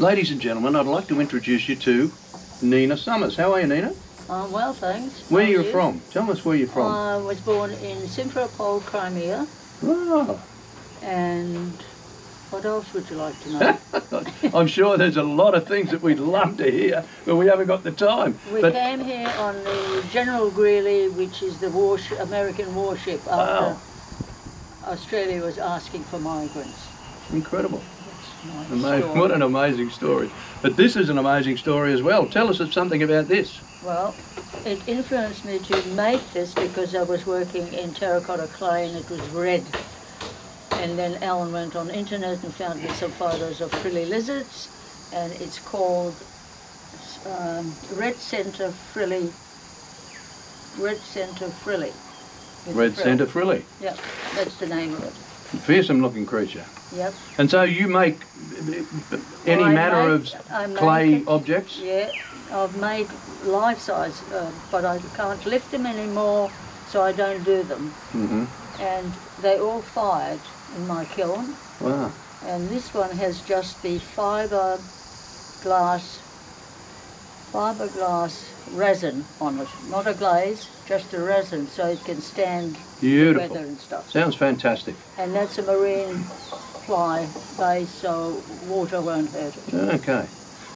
Ladies and gentlemen, I'd like to introduce you to Nina Summers. How are you, Nina? Um, well, thanks. Where are you are from? Tell us where you're from. I was born in Simferopol, Crimea, Oh, and what else would you like to know? I'm sure there's a lot of things that we'd love to hear, but we haven't got the time. we but came here on the General Greely, which is the warsh- American warship, after Wow. Australia was asking for migrants. incredible. That's my Amazing. What an amazing story. But this is an amazing story as well. Tell us something about this. Well, it influenced me to make this because I was working in terracotta clay and it was red. And then Alan went on internet and found me some photos of frilly lizards, and it's called um, red center frilly. Red center frilly. Red centre frilly. Yep, that's the name of it. Fearsome looking creature. Yep. And so you make any I manner make- of clay it- objects? Yeah, I've made life size, uh, but I can't lift them anymore, so I don't do them. Mm -hmm. and they all fired in my kiln. Wow. And this one has just the fiber glass, fiberglass resin on it, not a glaze, just a resin, so it can stand the Beautiful. weather and stuff. Sounds fantastic. And that's a marine ply base, so water won't hurt it. Okay.